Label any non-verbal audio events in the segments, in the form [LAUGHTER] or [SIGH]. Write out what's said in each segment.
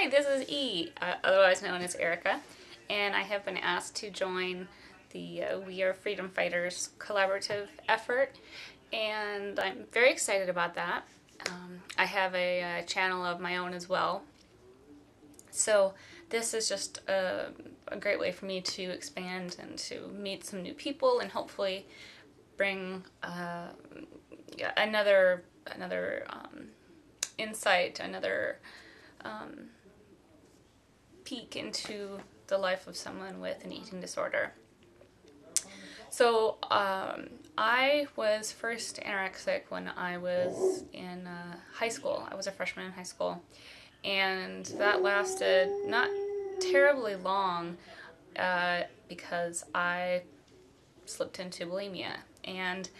Hi, this is E, uh, otherwise known as Erica, and I have been asked to join the uh, We Are Freedom Fighters collaborative effort, and I'm very excited about that. Um, I have a, a, channel of my own as well, so this is just a, a great way for me to expand and to meet some new people and hopefully bring uh, another another um, insight, another um, peek into the life of someone with an eating disorder. So um, I was first anorexic when I was in uh, high school. I was a freshman in high school, and that lasted not terribly long uh, because I slipped into bulimia and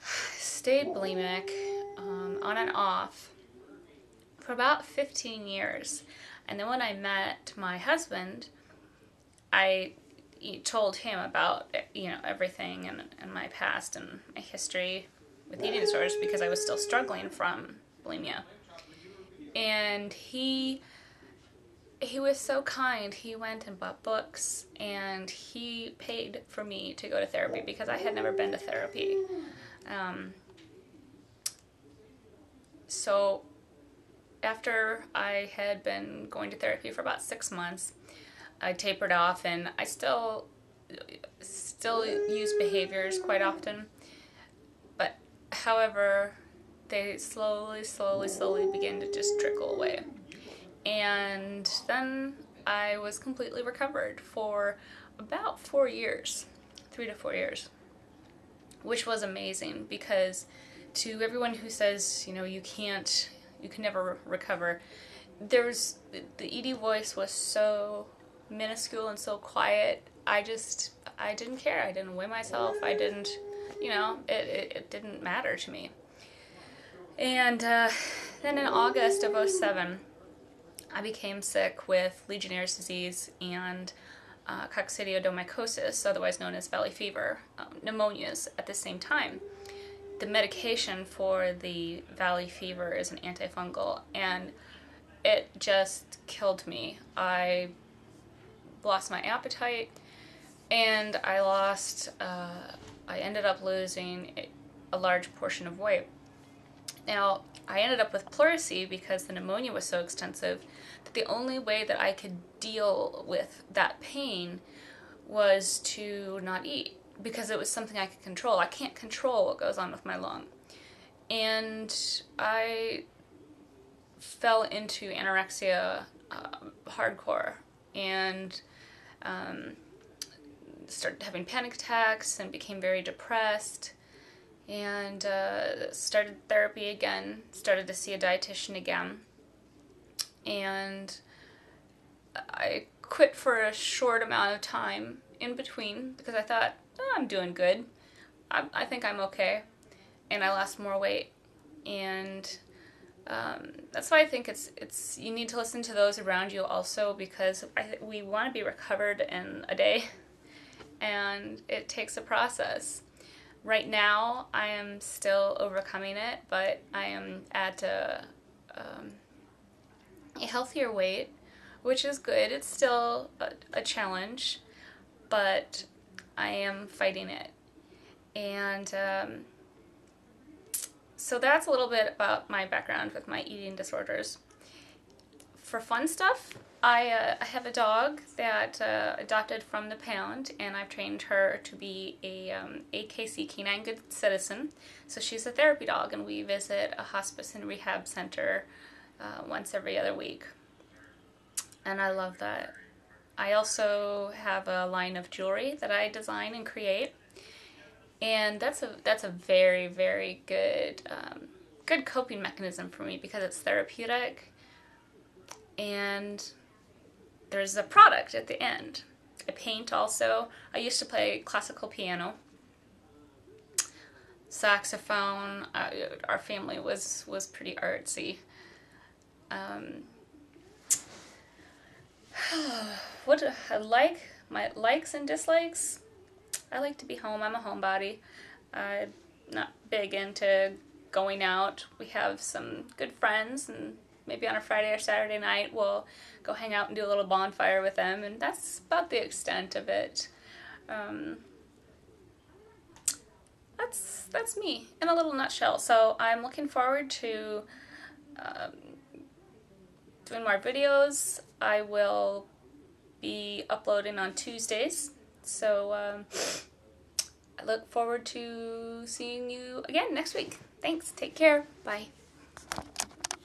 [SIGHS] stayed bulimic um, on and off for about 15 years. And then when I met my husband, I told him about you know everything and, and my past and my history with eating disorders because I was still struggling from bulimia. And he he was so kind. He went and bought books and he paid for me to go to therapy because I had never been to therapy. Um, so after I had been going to therapy for about six months, I tapered off and I still still use behaviors quite often. But however, they slowly, slowly, slowly begin to just trickle away. And then I was completely recovered for about four years, three to four years, which was amazing because to everyone who says, you know, you can't you can never recover. There's the ED voice was so minuscule and so quiet. I just I didn't care. I didn't weigh myself. I didn't, you know, it it, it didn't matter to me. And uh, then in August of 07, I became sick with Legionnaire's disease and uh, coccidioidomycosis, otherwise known as valley fever, um, pneumonias at the same time the medication for the valley fever is an antifungal and it just killed me. I lost my appetite and I lost, uh, I ended up losing a large portion of weight. Now, I ended up with pleurisy because the pneumonia was so extensive that the only way that I could deal with that pain was to not eat because it was something I could control. I can't control what goes on with my lung. And I fell into anorexia uh, hardcore and um, started having panic attacks and became very depressed and uh, started therapy again, started to see a dietitian again. And I quit for a short amount of time in between because I thought, oh, I'm doing good. I, I think I'm okay. And I lost more weight. And um, that's why I think it's it's you need to listen to those around you also because I, we want to be recovered in a day, [LAUGHS] and it takes a process. Right now, I am still overcoming it, but I am at a, um, a healthier weight, which is good. It's still a, a challenge, but I am fighting it. And um, so that's a little bit about my background with my eating disorders. For fun stuff, I, uh, have a dog that uh, adopted from the pound, and I've trained her to be a um, AKC Canine Good Citizen. So she's a therapy dog, and we visit a hospice and rehab center uh, once every other week. And I love that. I also have a line of jewelry that I design and create, and that's a that's a very very good um, good coping mechanism for me because it's therapeutic, and there's a product at the end. I paint also. I used to play classical piano, saxophone. Uh, our family was was pretty artsy. Um, [SIGHS] what I like my likes and dislikes. I like to be home. I'm a homebody. I'm not big into going out. We have some good friends and maybe on a Friday or Saturday night, we'll go hang out and do a little bonfire with them, and that's about the extent of it. Um, that's that's me in a little nutshell. So I'm looking forward to um, doing more videos. I will be uploading on Tuesdays. So um, I look forward to seeing you again next week. Thanks. Take care. Bye.